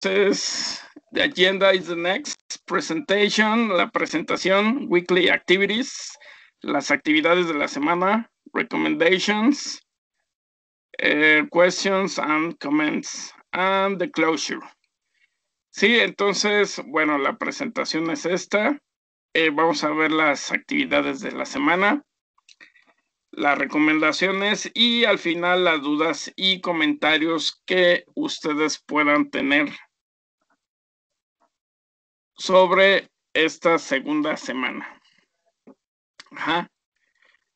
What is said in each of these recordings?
the agenda is the next presentation, la presentación, weekly activities, las actividades de la semana, recommendations, uh, questions and comments, and the closure. Sí, entonces, bueno, la presentación es esta. Eh, vamos a ver las actividades de la semana, las recomendaciones y al final las dudas y comentarios que ustedes puedan tener sobre esta segunda semana. Ajá.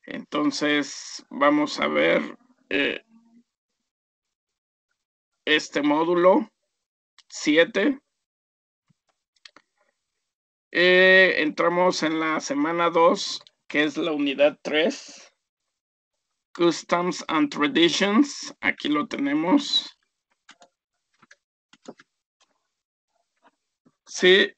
Entonces, vamos a ver eh, este módulo 7. Eh, entramos en la semana 2, que es la unidad 3. Customs and Traditions. Aquí lo tenemos. Sí,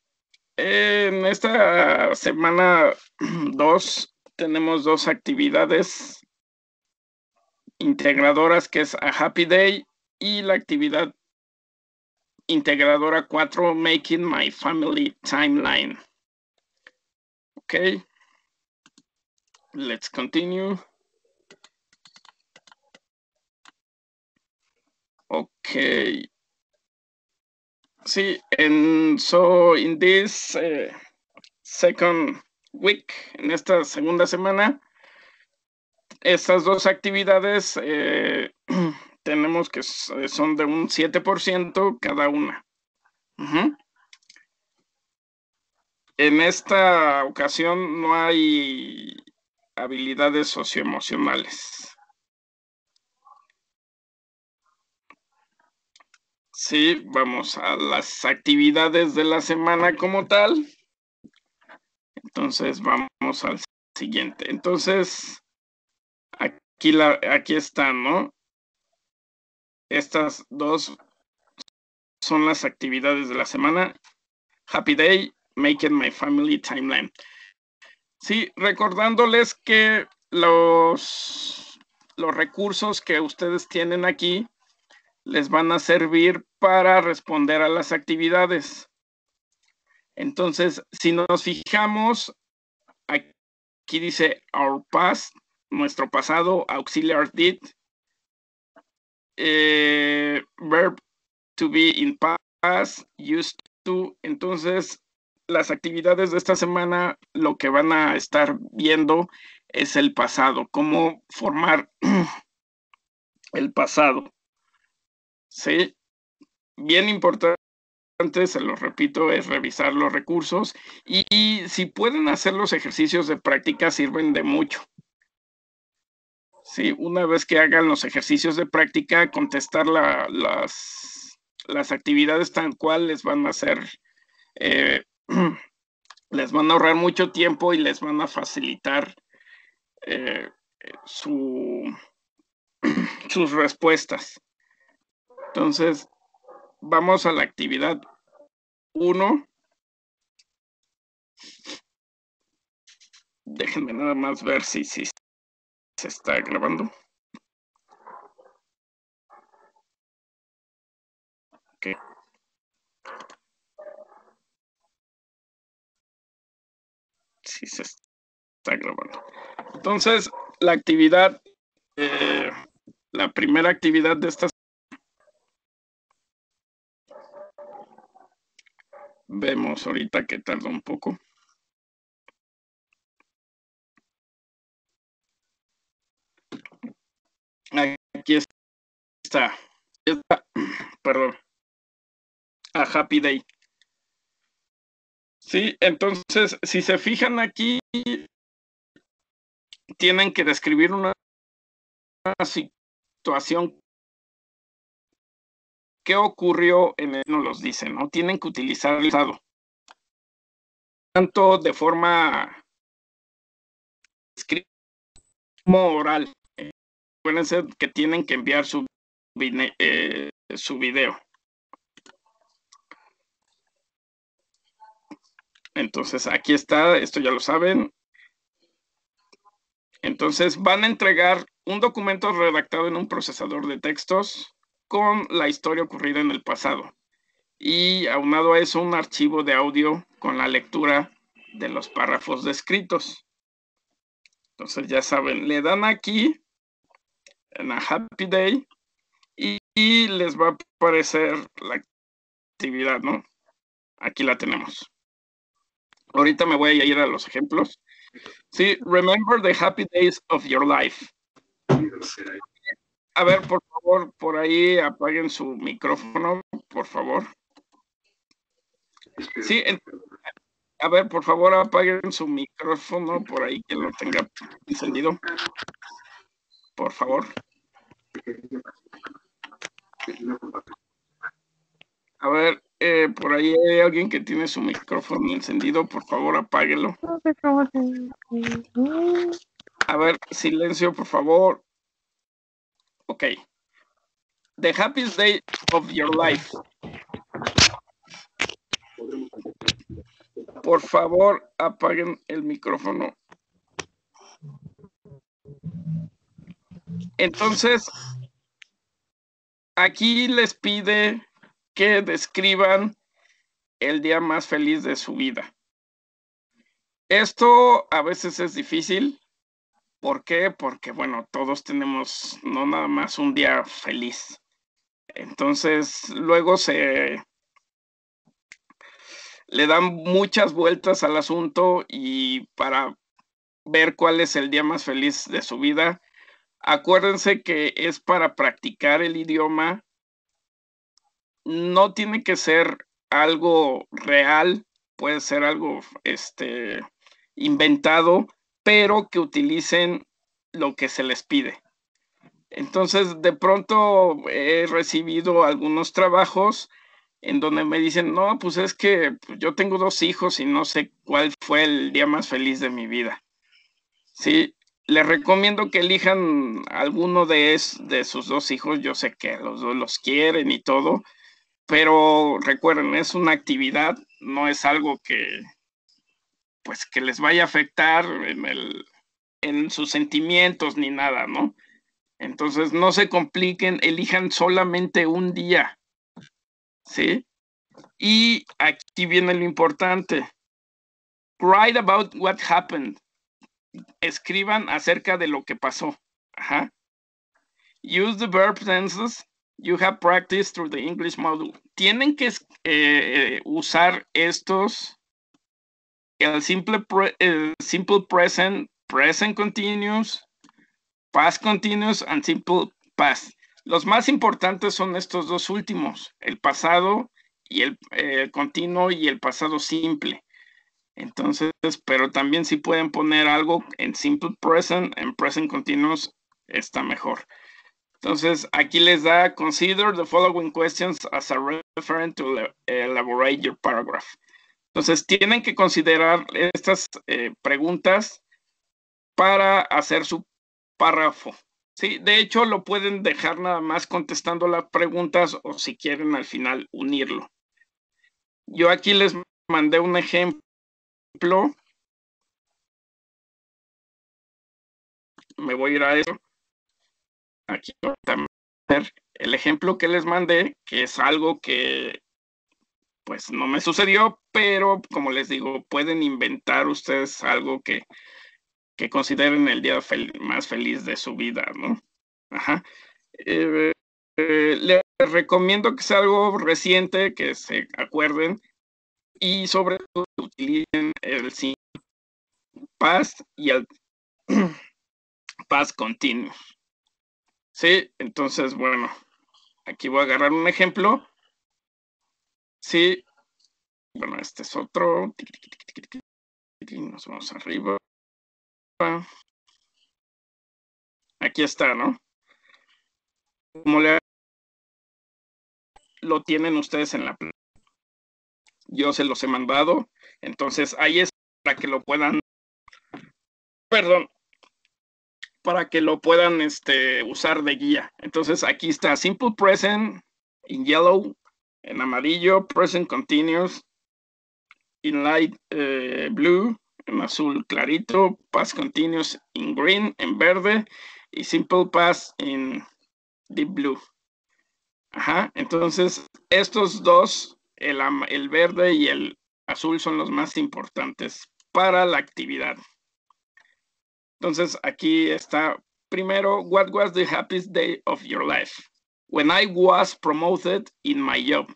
en esta semana 2 tenemos dos actividades integradoras, que es a Happy Day y la actividad integradora 4, Making My Family Timeline. Okay. Let's continue. Okay. See, and so in this uh, second week, en esta segunda semana, estas dos actividades eh, tenemos que son de un 7% cada una. En esta ocasión no hay habilidades socioemocionales. Sí, vamos a las actividades de la semana como tal. Entonces vamos al siguiente. Entonces, aquí, la, aquí están, ¿no? Estas dos son las actividades de la semana. Happy Day, Making My Family Timeline. Sí, recordándoles que los, los recursos que ustedes tienen aquí les van a servir para responder a las actividades. Entonces, si nos fijamos, aquí dice our past, nuestro pasado, auxiliar did, eh, verb to be in past, used to. Entonces, las actividades de esta semana, lo que van a estar viendo es el pasado, cómo formar el pasado. Sí, bien importante, se lo repito, es revisar los recursos y, y si pueden hacer los ejercicios de práctica, sirven de mucho. Sí, una vez que hagan los ejercicios de práctica, contestar las, las actividades tal cual les van a hacer, eh, les van a ahorrar mucho tiempo y les van a facilitar eh, su, sus respuestas. Entonces, vamos a la actividad 1. Déjenme nada más ver si, si se está grabando. Okay. Sí se está grabando. Entonces, la actividad, eh, la primera actividad de esta Vemos ahorita que tarda un poco. Aquí está. Perdón. A Happy Day. Sí, entonces, si se fijan aquí, tienen que describir una situación ¿Qué ocurrió en el no los dice, ¿no? Tienen que utilizar el estado. Tanto de forma escrita como oral. Ser que tienen que enviar eh, su video. Entonces, aquí está, esto ya lo saben. Entonces, van a entregar un documento redactado en un procesador de textos con la historia ocurrida en el pasado. y aunado a eso un archivo de audio con la lectura de los párrafos descritos. Entonces ya saben, le dan aquí en a happy day y, les va a aparecer la actividad, ¿no? Aquí la tenemos. Ahorita me voy a ir a los ejemplos. Sí, remember the happy days of your life. A ver, por favor, por ahí apaguen su micrófono, por favor. Sí, a ver, por favor, apaguen su micrófono por ahí que lo tenga encendido. Por favor. A ver, eh, por ahí hay alguien que tiene su micrófono encendido, por favor, apáguelo. A ver, silencio, por favor. Ok. The happiest day of your life. Por favor, apaguen el micrófono. Entonces, aquí les pide que describan el día más feliz de su vida. Esto a veces es difícil. ¿Por qué? Porque, bueno, todos tenemos no nada más un día feliz. Entonces, luego se le dan muchas vueltas al asunto y para ver cuál es el día más feliz de su vida, acuérdense que es para practicar el idioma. No tiene que ser algo real, puede ser algo este, inventado, pero que utilicen lo que se les pide. Entonces, de pronto he recibido algunos trabajos en donde me dicen, no, pues es que yo tengo dos hijos y no sé cuál fue el día más feliz de mi vida. Sí, les recomiendo que elijan alguno de, de sus dos hijos. Yo sé que los dos los quieren y todo, pero recuerden, es una actividad, no es algo que, pues, que les vaya a afectar en, el, en sus sentimientos ni nada, ¿no? Entonces, no se compliquen, elijan solamente un día ¿sí? Y aquí viene lo importante. Write about what happened. Escriban acerca de lo que pasó. Use the verb tenses you have practiced through the English module. Tienen que eh, usar estos, el simple, el simple present, present continuous, past continuous, and simple past. Los más importantes son estos dos últimos, el pasado y el, continuo y el pasado simple. Entonces, pero también si pueden poner algo en simple present, en present continuous, está mejor. Entonces, aquí les da, consider the following questions as a reference to elaborate your paragraph. Entonces, tienen que considerar estas eh, preguntas para hacer su párrafo. Sí, de hecho lo pueden dejar nada más contestando las preguntas o si quieren al final unirlo. Yo aquí les mandé un ejemplo. Me voy a ir a eso. Aquí ver el ejemplo que les mandé, que es algo que pues no me sucedió, pero como les digo, pueden inventar ustedes algo que, que consideren el día más feliz de su vida, ¿no? Ajá. Eh, eh, les recomiendo que sea algo reciente, que se acuerden y sobre todo utilicen el sí paz y el paz continuo. Sí, entonces, bueno, aquí voy a agarrar un ejemplo. Sí, bueno, este es otro. Nos vamos arriba. Aquí está, ¿no? Como le lo tienen ustedes en la yo se los he mandado, entonces ahí es para que lo puedan, perdón, para que lo puedan este, usar de guía. Entonces aquí está Simple Present in yellow, en amarillo, Present Continuous in light eh, blue, en azul clarito, Pass Continuous in green, en verde, y Simple Pass en deep blue. Ajá, entonces estos dos el, el verde y el azul son los más importantes para la actividad. Entonces aquí está primero, what was the happiest day of your life? When I was promoted in my job.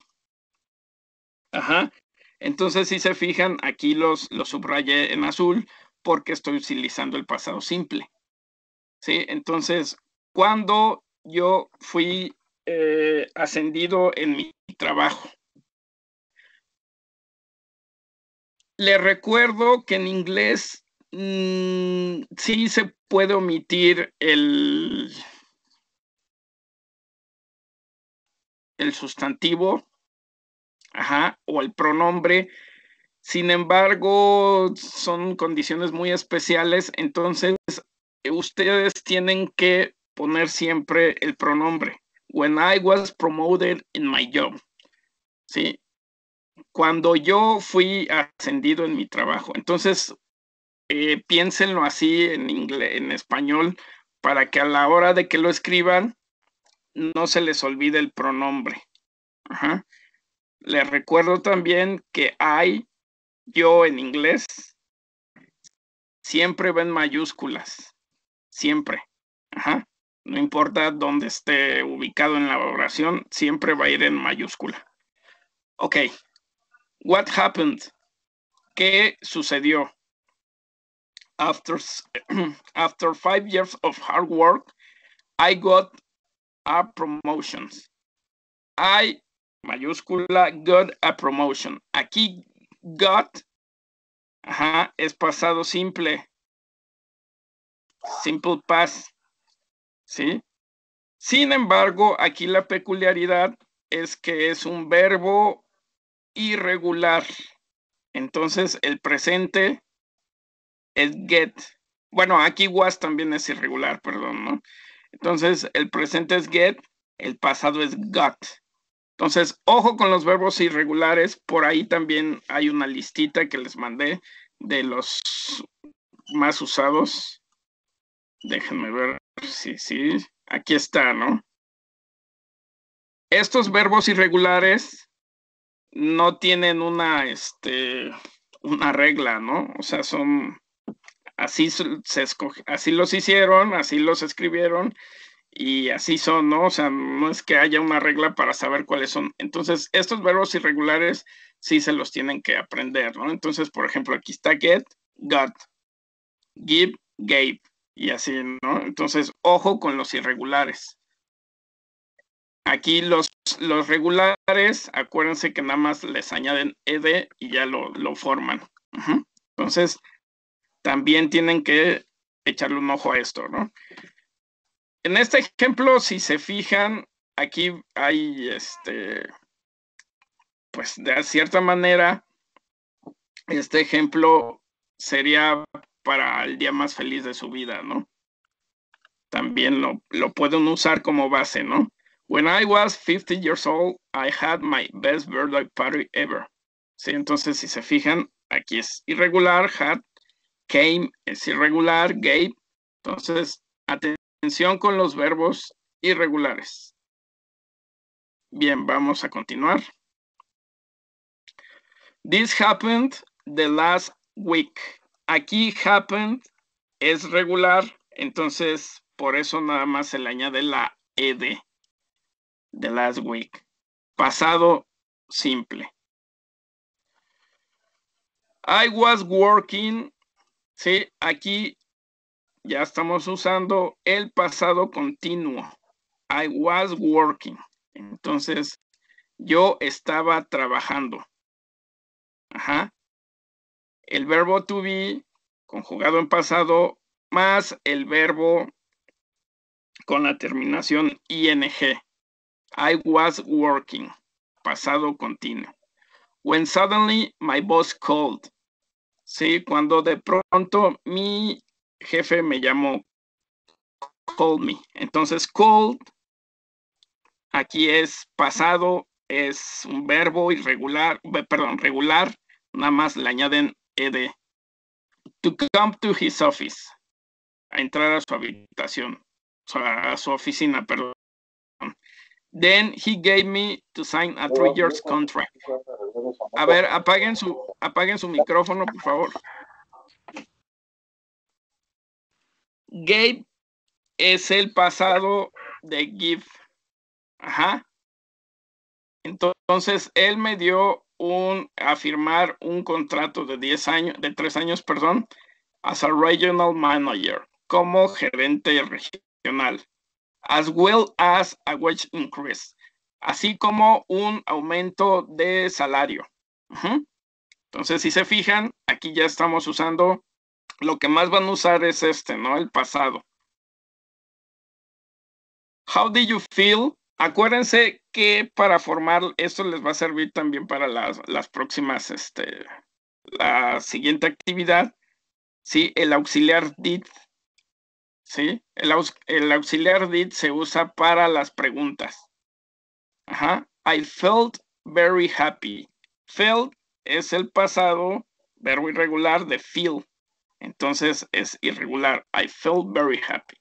Ajá. Entonces, si se fijan, aquí los, los subrayé en azul porque estoy utilizando el pasado simple. ¿Sí? Entonces, cuando yo fui eh, ascendido en mi trabajo. Le recuerdo que en inglés mm, sí se puede omitir el, el sustantivo ajá, o el pronombre. Sin embargo, son condiciones muy especiales, entonces ustedes tienen que poner siempre el pronombre. When I was promoted in my job. ¿Sí? Cuando yo fui ascendido en mi trabajo. Entonces, eh, piénsenlo así en inglés, en español, para que a la hora de que lo escriban, no se les olvide el pronombre. Ajá. Les recuerdo también que hay, yo en inglés, siempre ven mayúsculas, siempre. No importa dónde esté ubicado en la oración, siempre va a ir en mayúscula. Ok. What happened? ¿Qué sucedió? After, after five years of hard work, I got a promotion. I mayúscula, got a promotion. Aquí got, es pasado simple. Simple past. ¿Sí? Sin embargo, aquí la peculiaridad es que es un verbo irregular. Entonces, el presente es get. Bueno, aquí was también es irregular, perdón, ¿no? Entonces, el presente es get, el pasado es got. Entonces, ojo con los verbos irregulares. Por ahí también hay una listita que les mandé de los más usados. Déjenme ver si sí, Aquí está, ¿no? Estos verbos irregulares no tienen una, este, una regla, ¿no? O sea, son así se los hicieron, así los escribieron y así son, ¿no? O sea, no es que haya una regla para saber cuáles son. Entonces, estos verbos irregulares sí se los tienen que aprender, ¿no? Entonces, por ejemplo, aquí está get, got, give, gave, y así, ¿no? Entonces, ojo con los irregulares. Aquí los, los regulares, acuérdense que nada más les añaden ed y ya lo, lo forman. Entonces, también tienen que echarle un ojo a esto, ¿no? En este ejemplo, si se fijan, aquí hay este, pues de cierta manera, este ejemplo sería para el día más feliz de su vida, ¿no? También lo, lo pueden usar como base, ¿no? When I was 50 years old, I had my best birthday party ever. Sí, entonces si se fijan, aquí es irregular, had, came es irregular, gave. Entonces, atención con los verbos irregulares. Bien, vamos a continuar. This happened the last week. Aquí happened es regular, entonces por eso nada más se le añade la ed. The last week. Pasado simple. I was working. Sí, aquí ya estamos usando el pasado continuo. I was working. Entonces, yo estaba trabajando. Ajá. El verbo to be, conjugado en pasado, más el verbo con la terminación ing. I was working. Pasado continuo. When suddenly my boss called. Sí, cuando de pronto mi jefe me llamó call me. Entonces, called aquí es pasado, es un verbo irregular, perdón, regular, nada más le añaden ed. To come to his office, a entrar a su habitación, a su oficina, perdón. Then he gave me to sign a three years contract. A ver, apaguen su, apaguen su micrófono, por favor. Gave es el pasado de give. Ajá. Entonces, él me dio un, a firmar un contrato de 10 años, de 3 años, perdón, as a regional manager, como gerente regional, as well as a wage increase, así como un aumento de salario. Entonces, si se fijan, aquí ya estamos usando, lo que más van a usar es este, ¿no? El pasado. How did you feel? Acuérdense que para formar, esto les va a servir también para las, las próximas, este, la siguiente actividad. ¿sí? El auxiliar did, ¿sí? El, auxiliar did se usa para las preguntas. Ajá. I felt very happy. Felt es el pasado, verbo irregular de feel. Entonces es irregular. I felt very happy.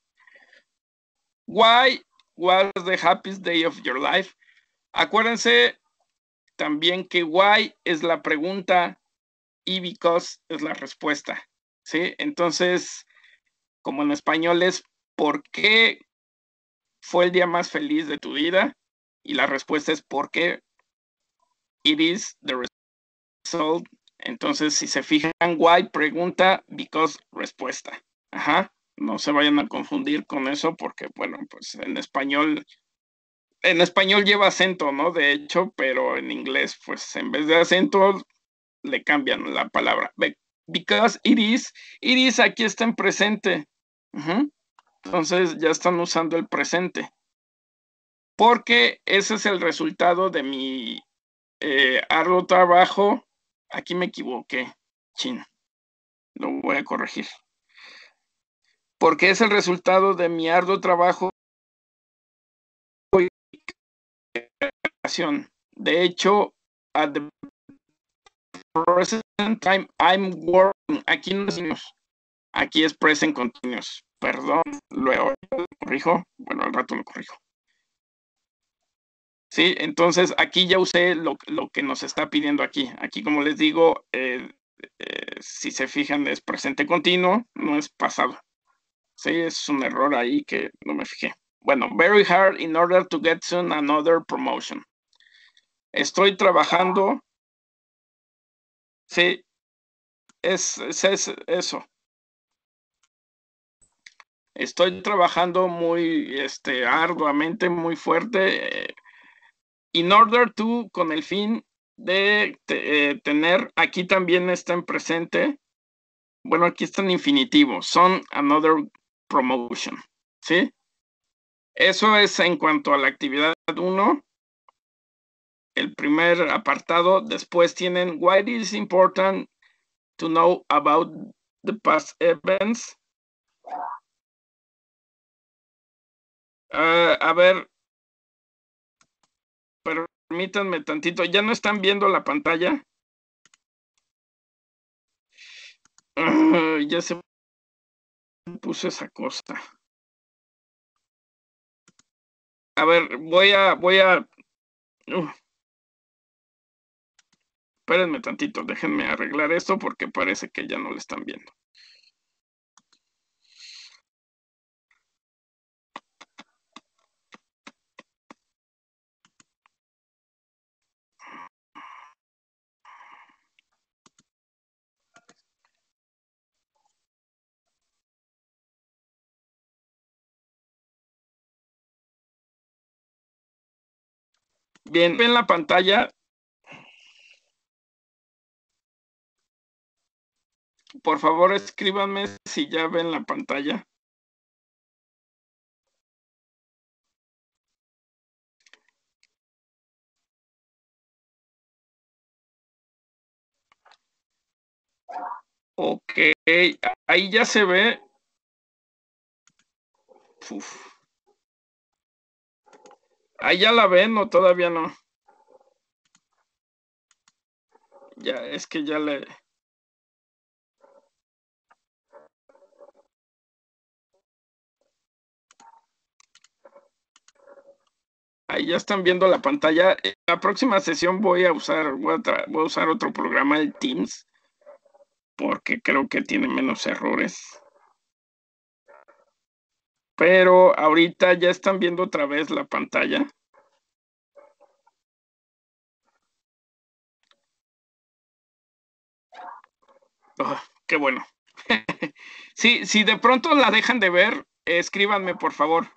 Why was the happiest day of your life? Acuérdense también que why es la pregunta y because es la respuesta. ¿Sí? Entonces, como en español es ¿por qué fue el día más feliz de tu vida? Y la respuesta es ¿por qué? It is the result. Entonces, si se fijan, why pregunta, because respuesta. Ajá no se vayan a confundir con eso porque, bueno, pues en español, en español lleva acento, ¿no? De hecho, pero en inglés, pues en vez de acento, le cambian la palabra. Because it is, it is aquí está en presente. Entonces ya están usando el presente. Porque ese es el resultado de mi eh, arduo trabajo. Aquí me equivoqué. Chin. Lo voy a corregir porque es el resultado de mi arduo trabajo De hecho, at the present time, I'm working. Aquí no es aquí es present continuous. Perdón, luego lo corrijo. Bueno, al rato lo corrijo. Sí, entonces aquí ya usé lo, que nos está pidiendo aquí. Aquí, como les digo, eh, eh, si se fijan, es presente continuo, no es pasado. Sí, es un error ahí que no me fijé. Bueno, very hard in order to get soon another promotion. Estoy trabajando. Sí, es, es, eso. Estoy trabajando muy este, arduamente, muy fuerte. Eh, in order to, con el fin de eh, tener, aquí también está en presente. Bueno, aquí está en infinitivo. Son another promotion. ¿Sí? Eso es en cuanto a la actividad 1. El primer apartado. Después tienen why it is important to know about the past events. Uh, a ver, permítanme tantito. ¿Ya no están viendo la pantalla? Uh, ya se puse esa cosa. A ver, voy a, voy a... Uh. Espérenme tantito, déjenme arreglar esto porque parece que ya no lo están viendo. Bien, ven la pantalla. Por favor, escríbanme si ya ven la pantalla. Ok, ahí ya se ve. Ahí ya la ven o todavía no. Ya, es que ya le... Ahí ya están viendo la pantalla. En la próxima sesión voy a usar, voy a, voy a usar otro programa, el Teams, porque creo que tiene menos errores. Pero ahorita ya están viendo otra vez la pantalla. Oh, qué bueno. sí, si de pronto la dejan de ver, escríbanme por favor.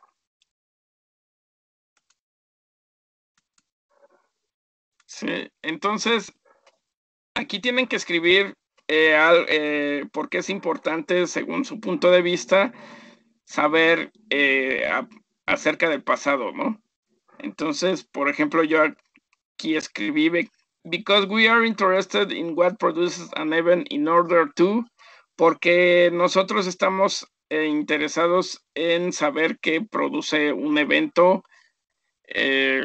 Sí, entonces aquí tienen que escribir eh, eh, por qué es importante, según su punto de vista, saber eh, acerca del pasado, ¿no? Entonces, por ejemplo, yo aquí escribí because we are interested in what produces an event in order to, porque nosotros estamos eh, interesados en saber qué produce un evento eh,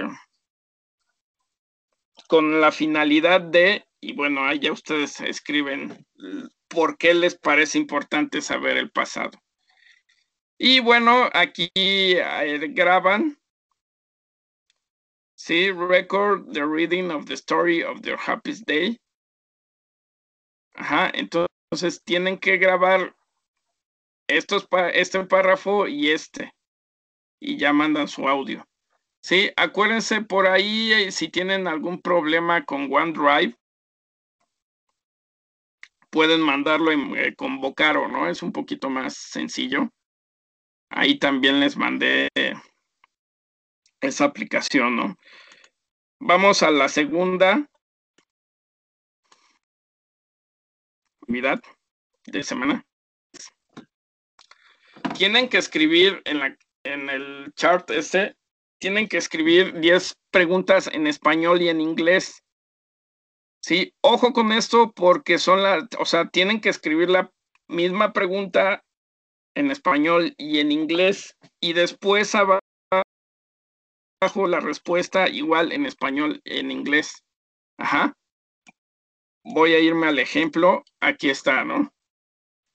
con la finalidad de, y bueno, ahí ya ustedes escriben por qué les parece importante saber el pasado. Y bueno, aquí eh, graban Sí, record the reading of the story of their happiest day. Ajá, entonces tienen que grabar estos este párrafo y este. Y ya mandan su audio. Sí, acuérdense por ahí eh, si tienen algún problema con OneDrive, pueden mandarlo en eh, convocar o ¿no? Es un poquito más sencillo. Ahí también les mandé esa aplicación, ¿no? Vamos a la segunda unidad de semana. Tienen que escribir en, la, en el chart este, tienen que escribir 10 preguntas en español y en inglés. Sí, ojo con esto porque son las, o sea, tienen que escribir la misma pregunta en español y en inglés y después la respuesta igual en español, en inglés. Ajá. Voy a irme al ejemplo. Aquí está, ¿no?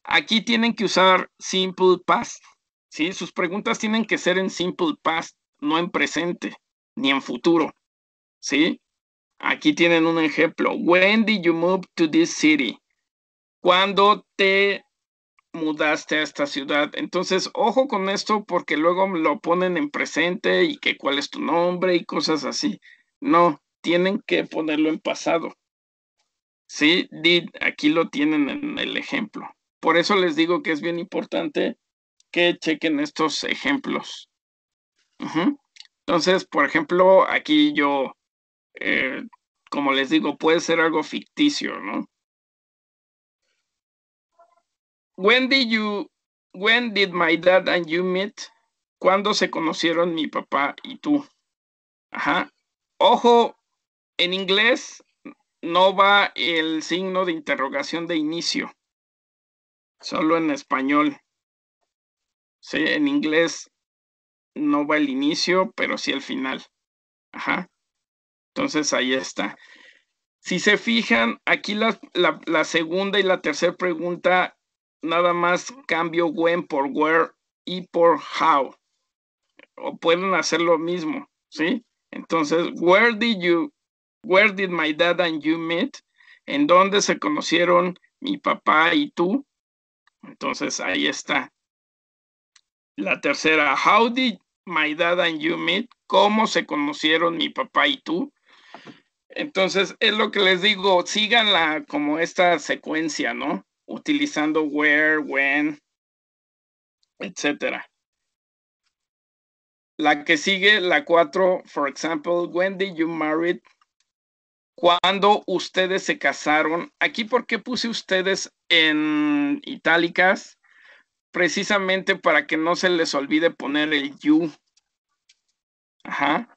Aquí tienen que usar simple past. ¿sí? Sus preguntas tienen que ser en simple past, no en presente, ni en futuro. ¿Sí? Aquí tienen un ejemplo. When did you move to this city? ¿Cuándo te mudaste a esta ciudad. Entonces, ojo con esto porque luego lo ponen en presente y que cuál es tu nombre y cosas así. No, tienen que ponerlo en pasado. Sí, did, aquí lo tienen en el ejemplo. Por eso les digo que es bien importante que chequen estos ejemplos. Entonces, por ejemplo, aquí yo, eh, como les digo, puede ser algo ficticio, ¿no? When did you, when did my dad and you meet? ¿Cuándo se conocieron mi papá y tú? Ajá. Ojo, en inglés no va el signo de interrogación de inicio. Solo en español. Sí, en inglés no va el inicio, pero sí el final. Ajá. Entonces ahí está. Si se fijan, aquí la, la segunda y la tercera pregunta nada más cambio when por where y por how. O pueden hacer lo mismo, ¿sí? Entonces, where did you, where did my dad and you meet? ¿En dónde se conocieron mi papá y tú? Entonces, ahí está. La tercera, how did my dad and you meet? ¿Cómo se conocieron mi papá y tú? Entonces, es lo que les digo, síganla como esta secuencia, ¿no? Utilizando where, when, etcétera. La que sigue, la cuatro, for example, when did you marry? Cuando ustedes se casaron. Aquí, ¿por qué puse ustedes en itálicas? Precisamente para que no se les olvide poner el you. Ajá.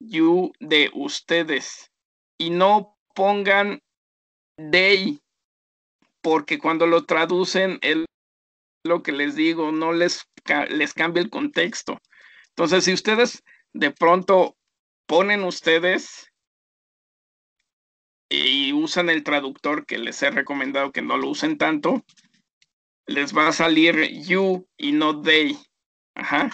You de ustedes. Y no pongan they porque cuando lo traducen, es lo que les digo, no les, les cambia el contexto. Entonces, si ustedes de pronto ponen ustedes y usan el traductor que les he recomendado que no lo usen tanto, les va a salir you y no they. Ajá.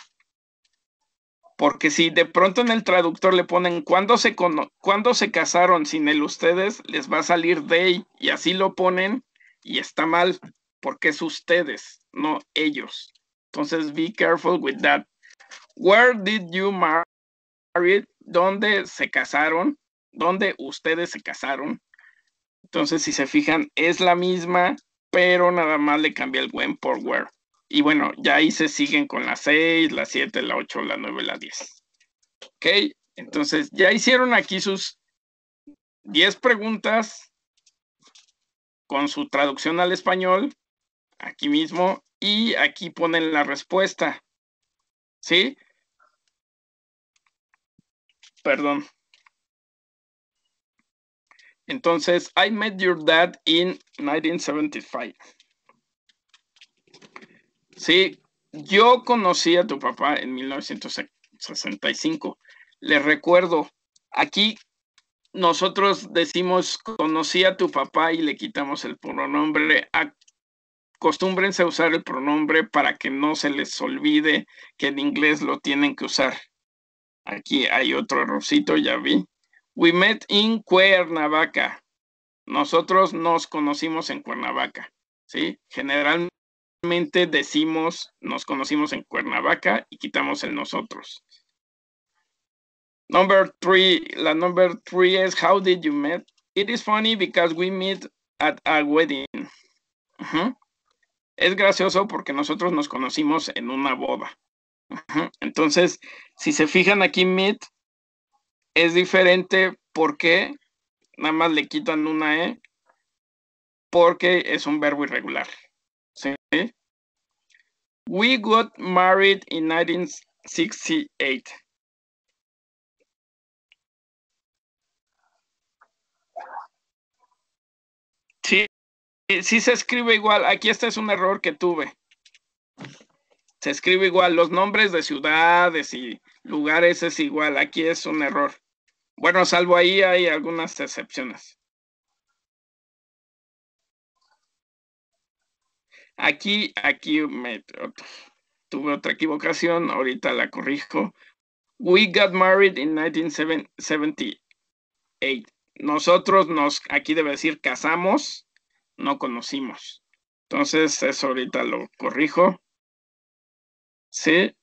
Porque si de pronto en el traductor le ponen cuándo se, cuando se casaron sin el ustedes, les va a salir they y así lo ponen y está mal porque es ustedes, no ellos. Entonces, be careful with that. Where did you marry? ¿Dónde se casaron? ¿Dónde ustedes se casaron? Entonces, si se fijan, es la misma, pero nada más le cambia el when por where. Y bueno, ya ahí se siguen con la 6, la 7, la 8, la 9, la 10. Ok, entonces ya hicieron aquí sus 10 preguntas con su traducción al español, aquí mismo, y aquí ponen la respuesta. ¿Sí? Perdón. Entonces, I met your dad in 1975. Sí, yo conocí a tu papá en 1965. Le recuerdo, aquí nosotros decimos conocí a tu papá y le quitamos el pronombre. Acostúmbrense a usar el pronombre para que no se les olvide que en inglés lo tienen que usar. Aquí hay otro errorcito, ya vi. We met in Cuernavaca. Nosotros nos conocimos en Cuernavaca, ¿sí? Generalmente decimos nos conocimos en Cuernavaca y quitamos el nosotros. Number three, la number three es how did you meet? It is funny because we meet at a wedding. Es gracioso porque nosotros nos conocimos en una boda. Entonces, si se fijan aquí, meet es diferente porque nada más le quitan una E porque es un verbo irregular. We got married in 1968. Sí, sí se escribe igual. Aquí este es un error que tuve. Se escribe igual. Los nombres de ciudades y lugares es igual. Aquí es un error. Bueno, salvo ahí hay algunas excepciones. Aquí, aquí tuve otra equivocación, ahorita la corrijo. We got married in 1978. Nosotros nos, aquí debe decir casamos, no conocimos. Entonces, eso ahorita lo corrijo. Sí.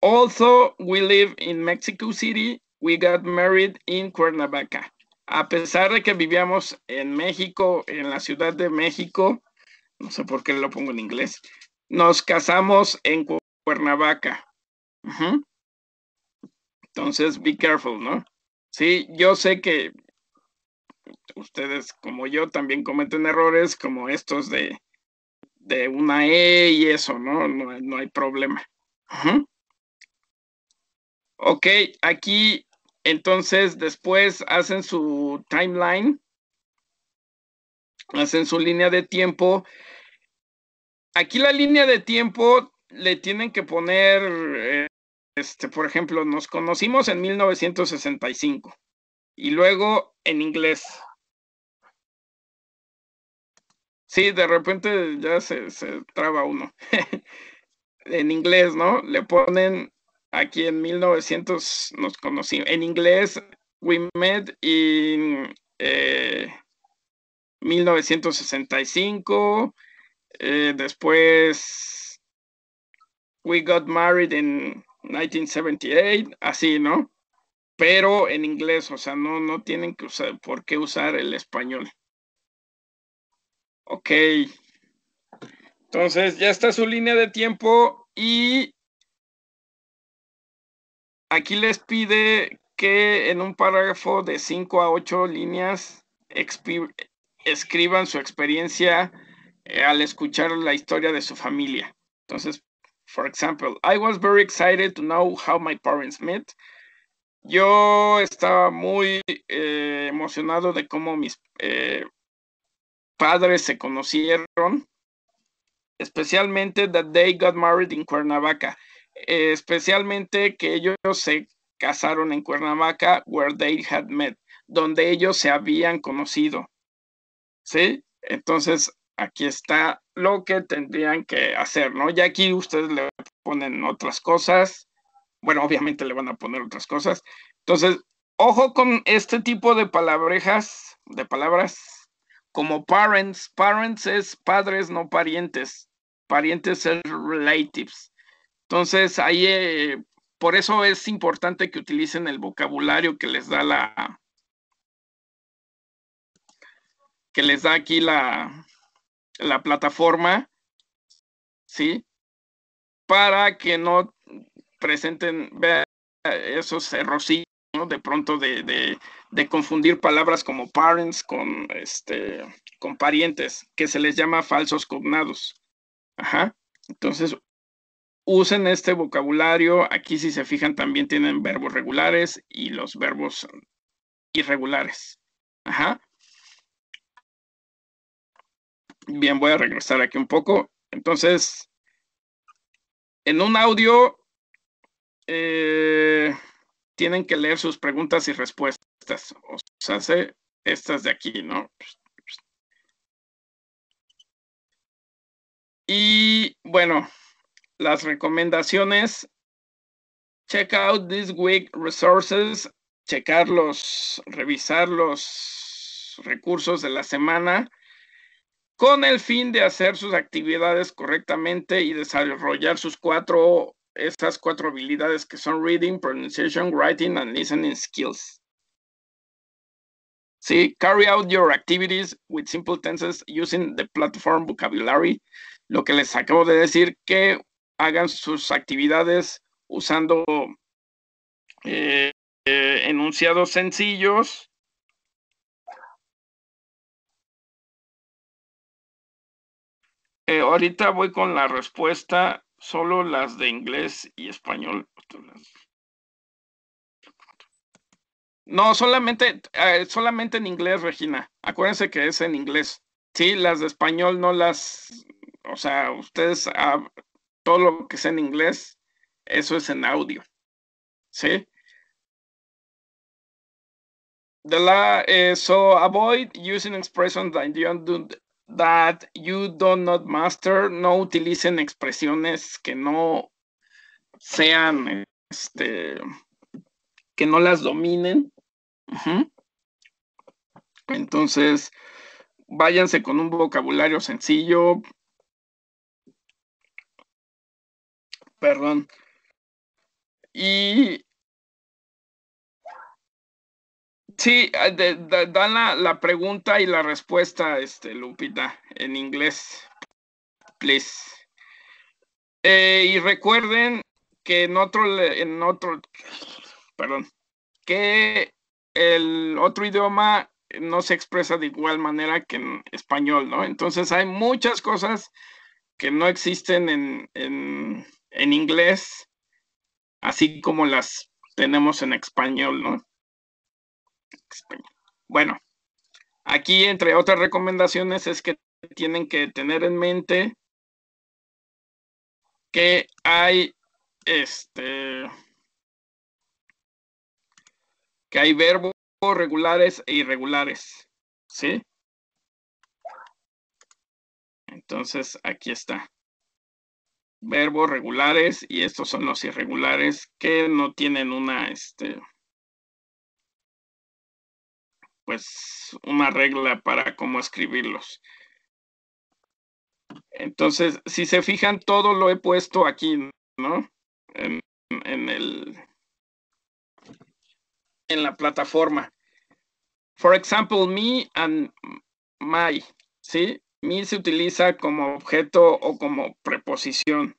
Also, we live in Mexico City we got married in Cuernavaca. A pesar de que vivíamos en México, en la Ciudad de México, no sé por qué lo pongo en inglés, nos casamos en Cuernavaca. Entonces, be careful, ¿no? Sí, yo sé que ustedes, como yo, también cometen errores como estos de, de una E y eso, ¿no? No, hay problema. Ok, aquí entonces, después hacen su timeline, hacen su línea de tiempo. Aquí la línea de tiempo le tienen que poner, eh, este, por ejemplo, nos conocimos en 1965 y luego en inglés. Sí, de repente ya se, se traba uno. en inglés, ¿no? Le ponen aquí en 1900 nos conocimos. En inglés, we met in 1965. Eh, después, we got married in 1978. Así, ¿no? Pero en inglés, o sea, no, no tienen que usar, por qué usar el español. Ok. Entonces, ya está su línea de tiempo y aquí les pide que en un párrafo de 5 a 8 líneas escriban su experiencia eh, al escuchar la historia de su familia. Entonces, for example, I was very excited to know how my parents met. Yo estaba muy eh, emocionado de cómo mis eh, padres se conocieron, especialmente that they got married in Cuernavaca especialmente que ellos se casaron en Cuernavaca, where they had met, donde ellos se habían conocido. ¿Sí? Entonces, aquí está lo que tendrían que hacer, ¿no? Ya aquí ustedes le ponen otras cosas, bueno, obviamente le van a poner otras cosas. Entonces, ojo con este tipo de palabrejas, de palabras como parents. Parents es padres, no parientes. Parientes es relatives. Entonces, ahí, eh, por eso es importante que utilicen el vocabulario que les da la, que les da aquí la, la plataforma, ¿sí? Para que no presenten esos errorcillos, ¿no? De pronto de, de, confundir palabras como parents con, este, con parientes, que se les llama falsos cognados. Ajá. Entonces, usen este vocabulario. Aquí, si se fijan, también tienen verbos regulares y los verbos irregulares. Ajá. Bien, voy a regresar aquí un poco. Entonces, en un audio eh, tienen que leer sus preguntas y respuestas. O sea, estas de aquí, ¿no? Y bueno, las recomendaciones. Check out this week resources. Checarlos, revisar los recursos de la semana con el fin de hacer sus actividades correctamente y desarrollar sus cuatro, estas cuatro habilidades que son reading, pronunciation, writing, and listening skills. Sí, carry out your activities with simple tenses using the platform vocabulary. Lo que les acabo de decir, que hagan sus actividades usando eh, eh, enunciados sencillos Eh, ahorita voy con la respuesta, solo las de inglés y español. No, solamente, eh, solamente en inglés, Regina. Acuérdense que es en inglés. Sí, las de español no las, o sea, ustedes, ah, todo lo que es en inglés, eso es en audio. ¿Sí? The la, eh, so avoid using expressions that you don't that you do not master, no utilicen expresiones que no sean, este, que no las dominen. Entonces, váyanse con un vocabulario sencillo. Perdón. Y Sí, ah, dan la, pregunta y la respuesta, este, Lupita, en inglés, please. Eh, y recuerden que en otro, en otro, perdón, que el otro idioma no se expresa de igual manera que en español, ¿no? Entonces hay muchas cosas que no existen en, en, en inglés, así como las tenemos en español, ¿no? Bueno, aquí entre otras recomendaciones es que tienen que tener en mente que hay este que hay verbos regulares e irregulares, ¿sí? Entonces, aquí está. Verbos regulares y estos son los irregulares que no tienen una, este, pues una regla para cómo escribirlos. Entonces, si se fijan, todo lo he puesto aquí, ¿no? En, el en la plataforma. For example, me and my, ¿sí? Me se utiliza como objeto o como preposición.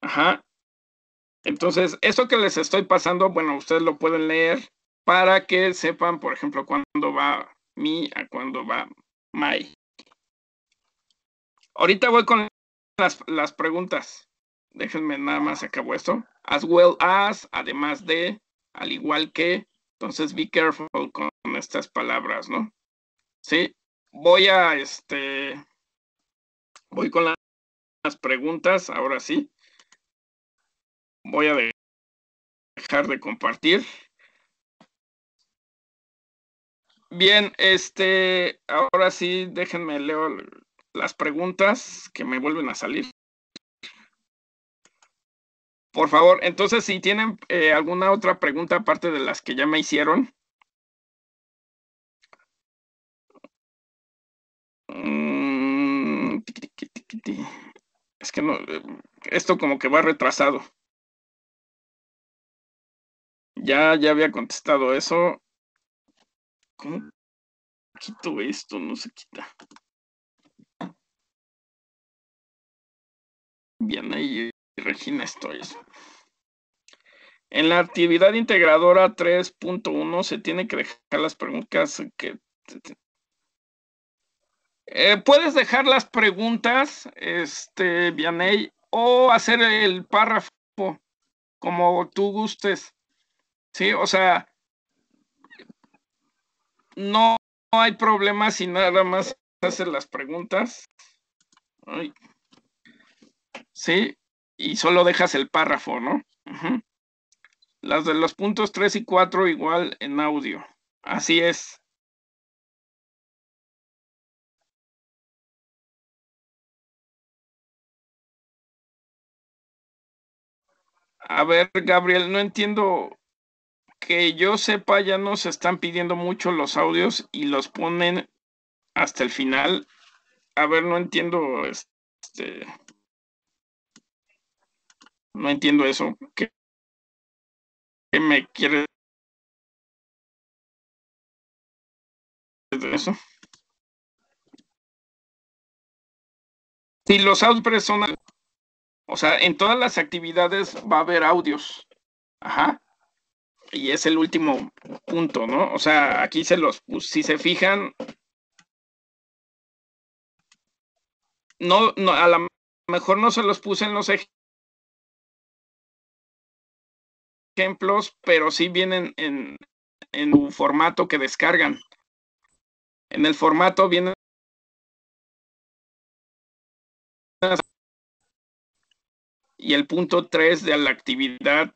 Ajá. Entonces, eso que les estoy pasando, bueno, ustedes lo pueden leer para que sepan, por ejemplo, cuándo va mi a cuándo va my. Ahorita voy con las, las preguntas. Déjenme nada más acabo esto. As well as, además de, al igual que. Entonces, be careful con estas palabras, ¿no? Sí. Voy a, este, voy con las preguntas, ahora sí. Voy a dejar de compartir. Bien, este, ahora sí, déjenme leo las preguntas que me vuelven a salir. Por favor, entonces si tienen eh, alguna otra pregunta aparte de las que ya me hicieron. Mm, es que no, esto como que va retrasado. Ya, ya había contestado eso. ¿Cómo quito esto? No se quita. Bien, ahí Regina estoy. En la actividad integradora 3.1 se tiene que dejar las preguntas que... Eh, puedes dejar las preguntas, este, Vianey, o hacer el párrafo como tú gustes. Sí, o sea, no hay problema si nada más hacer las preguntas. Sí, y solo dejas el párrafo, ¿no? Las de los puntos 3 y 4 igual en audio. Así es. A ver, Gabriel, no entiendo que yo sepa, ya nos están pidiendo mucho los audios y los ponen hasta el final. A ver, no entiendo este no entiendo eso. ¿Qué, me quiere de eso? Si los audios son, o sea, en todas las actividades va a haber audios. Ajá. Y es el último punto, ¿no? O sea, aquí se los, si se fijan, no, no, a lo mejor no se los puse en los ejemplos, pero sí vienen en, en un formato que descargan. En el formato vienen y el punto 3 de la actividad